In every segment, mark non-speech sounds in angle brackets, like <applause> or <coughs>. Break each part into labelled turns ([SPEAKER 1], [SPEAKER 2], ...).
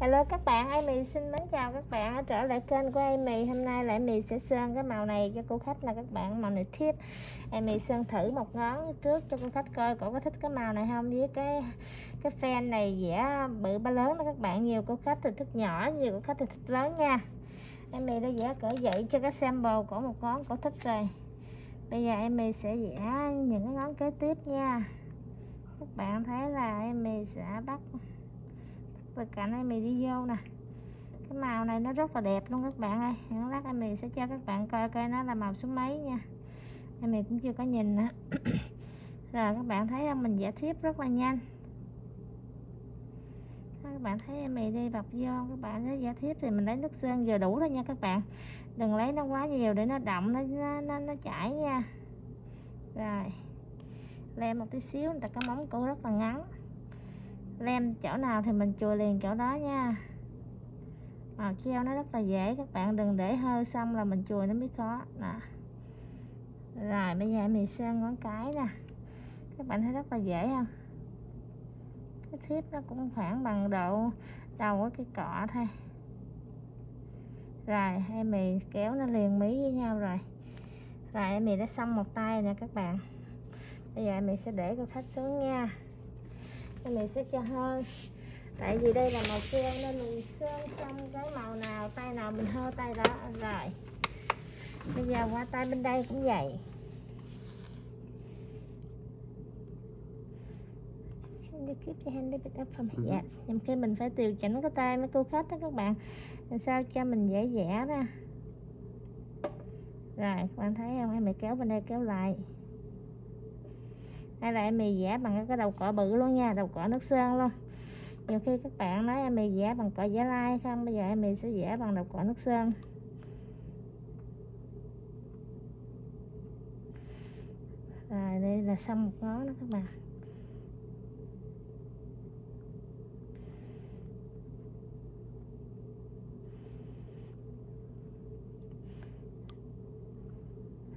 [SPEAKER 1] Hello các bạn, Amy xin mến chào các bạn đã trở lại kênh của Amy. Hôm nay là Amy sẽ sơn cái màu này cho cô khách là các bạn Màu này thiếp. Amy sơn thử một ngón trước cho cô khách coi cô có thích cái màu này không Với cái cái fan này vẽ bự ba lớn đó các bạn. Nhiều cô khách thì thích nhỏ, nhiều cô khách thì thích lớn nha. Amy đã vẽ cỡ dậy cho cái sample của một ngón cô thích rồi. Bây giờ Amy sẽ vẽ những cái ngón kế tiếp nha. Các bạn thấy là Amy sẽ bắt từ cạnh em mì đi vô nè. Cái màu này nó rất là đẹp luôn các bạn ơi. Những lát em mì sẽ cho các bạn coi coi nó là màu số mấy nha. Em mì cũng chưa có nhìn nữa. <coughs> Rồi các bạn thấy không? Mình vẽ thiếp rất là nhanh. Các bạn thấy em mì đi bọc vô các bạn nếu giả thiếp thì mình lấy nước sơn vừa đủ thôi nha các bạn. Đừng lấy nó quá nhiều để nó động nó nó nó, nó chảy nha. Rồi lem một tí xíu người ta có móng cũ rất là ngắn lem chỗ nào thì mình chùi liền chỗ đó nha. Màu treo nó rất là dễ, các bạn đừng để hơi xong là mình chùi nó mới khó nè rồi, bây giờ mình sơn ngón cái nè. Các bạn thấy rất là dễ không? Cái thiếp nó cũng khoảng bằng độ đầu của cái cọ thôi. Rồi hai mì kéo nó liền mí với nhau rồi. Rồi, em mì đã xong một tay nè các bạn. Bây giờ em mì sẽ để con khách xuống nha thì mình sẽ cho hơi. Tại vì đây là màu keo nên mình sơn xong cái màu nào tay nào mình hơ tay đó rồi. Bây giờ qua tay bên đây cũng vậy. Keep your hand a bit up from here. Yes. Nhưng khi mình phải điều chỉnh cái tay mấy cô khách đó các bạn. Làm sao cho mình dễ dẻ ra? Rồi các bạn thấy không? Em mày kéo bên đây kéo lại hay là em mì giả bằng cái đầu cỏ bự luôn nha, đầu cỏ nước sơn luôn. Nhiều khi các bạn nói em mì giả bằng cỏ giả lai không? Bây giờ em mì sẽ giả bằng đầu cỏ nước sơn. Rồi, đây là xong một ngón đó các bạn.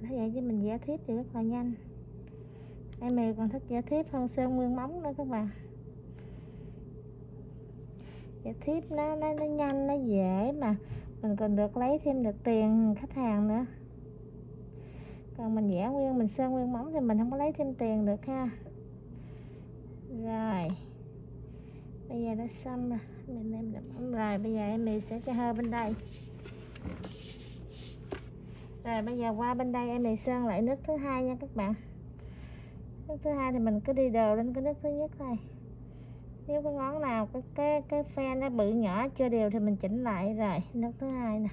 [SPEAKER 1] Thấy vậy chứ mình giả thiếp thì rất là nhanh em mèo còn thích giả thiếp hơn sơn nguyên móng nữa các bạn. Giả thiếp nó, nó nó nhanh nó dễ mà. Mình còn được lấy thêm được tiền khách hàng nữa. Còn mình giả nguyên mình sơn nguyên móng thì mình không có lấy thêm tiền được ha. Rồi. Bây giờ đã xong rồi. Mình em đập rồi. Bây giờ em mì sẽ cho hơi bên đây. Rồi bây giờ qua bên đây em mì sơn lại nước thứ hai nha các bạn nước thứ hai thì mình cứ đi đều lên cái nước thứ nhất thôi. Nếu cái ngón nào, cái cái cái phe nó bự nhỏ chưa đều thì mình chỉnh lại rồi. Nước thứ hai nè.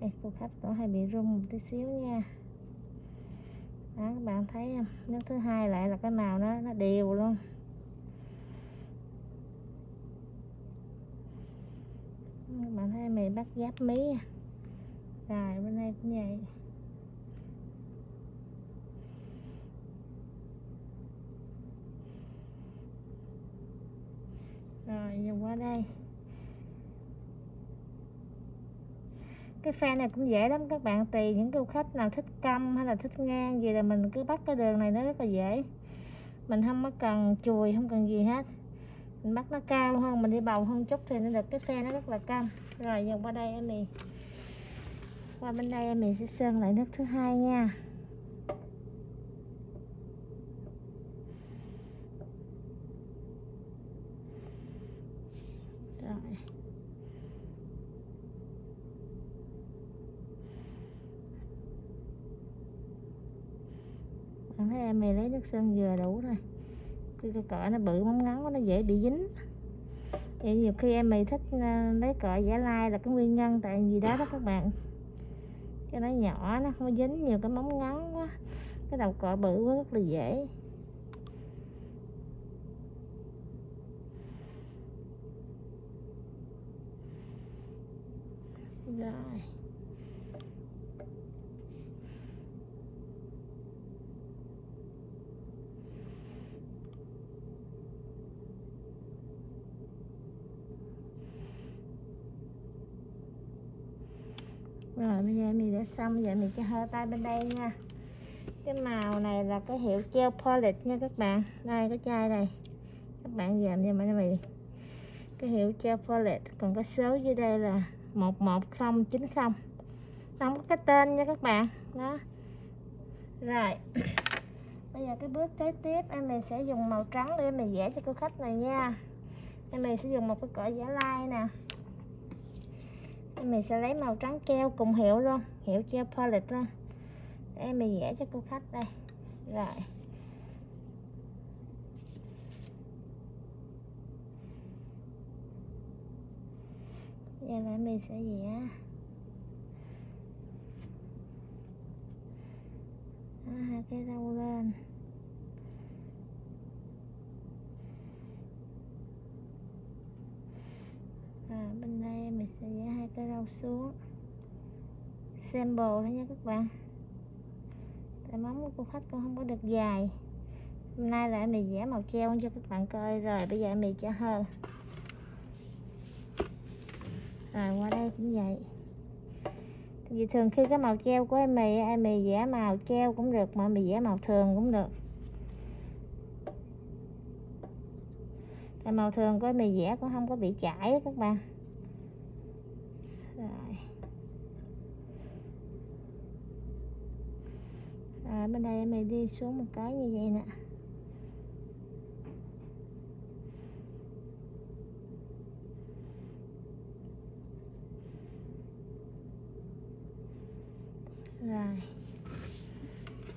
[SPEAKER 1] Đây cô khách cũng hay bị rung một tí xíu nha. Đó, các bạn thấy không? Nước thứ hai lại là cái màu nó nó đều luôn. Các bạn thấy mì bắt giáp mí à? rồi, bên đây cũng vậy. Rồi dùng qua đây. Cái pha này cũng dễ lắm, các bạn tùy những du khách nào thích câm hay là thích ngang gì là mình cứ bắt cái đường này nó rất là dễ. Mình không có cần chùi, không cần gì hết. Mình bắt nó cao hơn, mình đi bầu hơn chút thì nó được, cái phe nó rất là căng rồi dùng qua đây em mì qua bên đây em mì sẽ sơn lại nước thứ hai nha bạn thấy em này lấy nước sơn vừa đủ rồi. Cái, cái cọ nó bự móng ngắn nó dễ bị dính. Thì nhiều khi em mày thích ờ, lấy cọ giả lai là cái nguyên nhân tại vì đó đó các bạn. Cho nó nhỏ nó không dính nhiều cái móng ngắn quá. Cái đầu cọ bự quá rất là dễ. Rồi. Rồi, bây giờ mình đã xong, giờ mình cho hơi tay bên đây nha. Cái màu này là cái hiệu gel polish nha các bạn. Đây, cái chai này. Các bạn dòm cho mình mì cái hiệu Chevrolet còn cái số dưới đây là 11090 không có cái tên nha các bạn. Đó. Rồi. <coughs> Bây giờ cái bước kế tiếp, em mình sẽ dùng màu trắng để mình vẽ cho cô khách này nha. Em mình sẽ dùng một cái cỡ vẽ lai nè mình sẽ lấy màu trắng keo cùng hiệu luôn, hiệu keo palette luôn. Để em mình vẽ cho cô khách đây. Rồi. Giờ là mình sẽ vẽ. Hai cái râu lên. Rồi, bên đây sẽ vẽ hai cái râu xuống. Sample thôi nha các bạn. Tại móng của cô khách con không có được dài. Hôm nay là mình vẽ màu treo cho các bạn coi rồi, bây giờ mình cho hơn rồi, qua đây cũng vậy. Vì thường khi cái màu treo của em mì em mì vẽ màu treo cũng được, mà mì vẽ màu thường cũng được. Tại màu thường của mì vẽ cũng không có bị chảy các bạn rồi bên đây em đi xuống một cái như vậy nè. Rồi.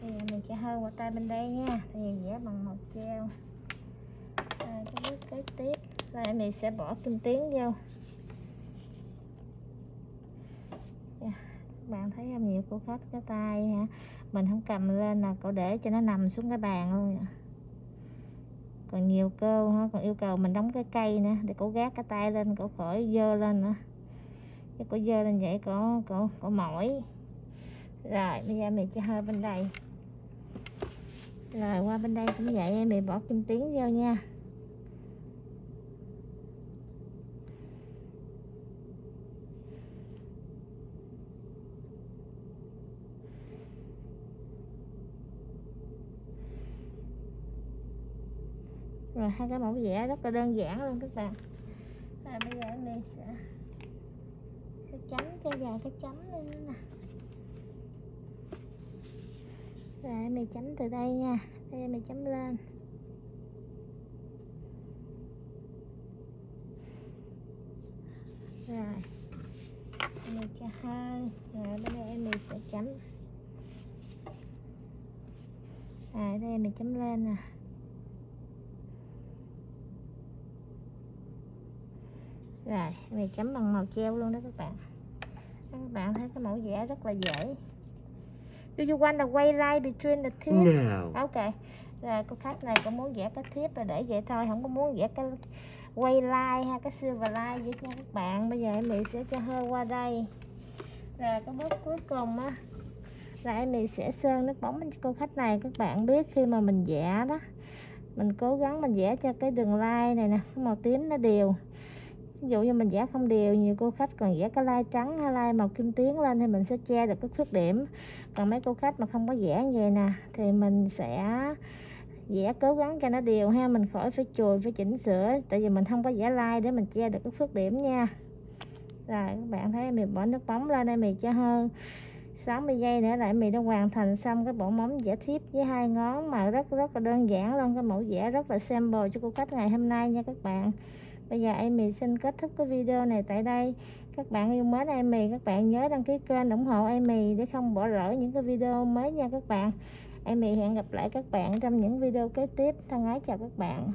[SPEAKER 1] Thì mình sẽ hơi qua tay bên đây nha thì vẽ bằng màu treo. Rồi cái bước kế tiếp. Là mình sẽ bỏ kim tuyến vô. Yeah. Bạn thấy em nhiều của khách cái tay hả? Mình không cầm lên là cậu để cho nó nằm xuống cái bàn luôn còn nhiều cơ ha còn yêu cầu mình đóng cái cây nữa, để cổ gác cái tay lên cổ khỏi dơ lên nữa. Cái cổ dơ lên vậy cổ cổ cổ mỏi. Rồi, bây giờ mẹ cho hơi bên đây. Rồi, qua bên đây cũng vậy em bỏ kim tiếng vô nha. Rồi, hai cái mẫu vẽ rất là đơn giản luôn các bạn. Và bây giờ mình sẽ sẽ chấm cho dài cái chấm lên nè. Rồi, em chấm từ đây nha. Đây, em chấm lên. Rồi mình cho hai. Rồi bên đây em mình sẽ chấm. Rồi, đây mình chấm lên nè. Rồi mì chấm bằng màu treo luôn đó các bạn các bạn thấy cái mẫu vẽ rất là dễ Do you want a white line between the teeth?
[SPEAKER 2] No.
[SPEAKER 1] Ok. Rồi cô khách này có muốn vẽ cái thiếp là để vậy thôi, không có muốn vẽ cái quay line hay cái silver line vậy nha các bạn. Bây giờ em Mỹ sẽ cho hơi qua đây. Rồi cái bước cuối cùng á là em Mỹ sẽ sơn nước bóng cho cô khách này các bạn biết khi mà mình vẽ đó mình cố gắng mình vẽ cho cái đường line này nè màu tím nó đều ví dụ như mình vẽ không đều, nhiều cô khách còn vẽ cái lai trắng hay lai màu kim tuyến lên thì mình sẽ che được cái khuyết điểm. Còn mấy cô khách mà không có vẽ như vậy nè, thì mình sẽ vẽ cố gắng cho nó đều ha, mình khỏi phải chùi, phải chỉnh sửa, tại vì mình không có vẽ lai để mình che được cái khuyết điểm nha. Rồi, các bạn thấy mình bỏ nước bóng lên đây mình cho hơn 60 giây nữa lại mình đã hoàn thành xong cái bộ móng vẽ thiếp với hai ngón mà rất rất là đơn giản luôn. Cái mẫu vẽ rất là sample cho cô khách ngày hôm nay nha các bạn. Bây giờ em mì xin kết thúc cái video này tại đây. Các bạn yêu mến mì, các bạn nhớ đăng ký kênh ủng hộ em mì để không bỏ lỡ những cái video mới nha các bạn. em mì hẹn gặp lại các bạn trong những video kế tiếp. Thân ái chào các bạn.